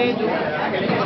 Unidos.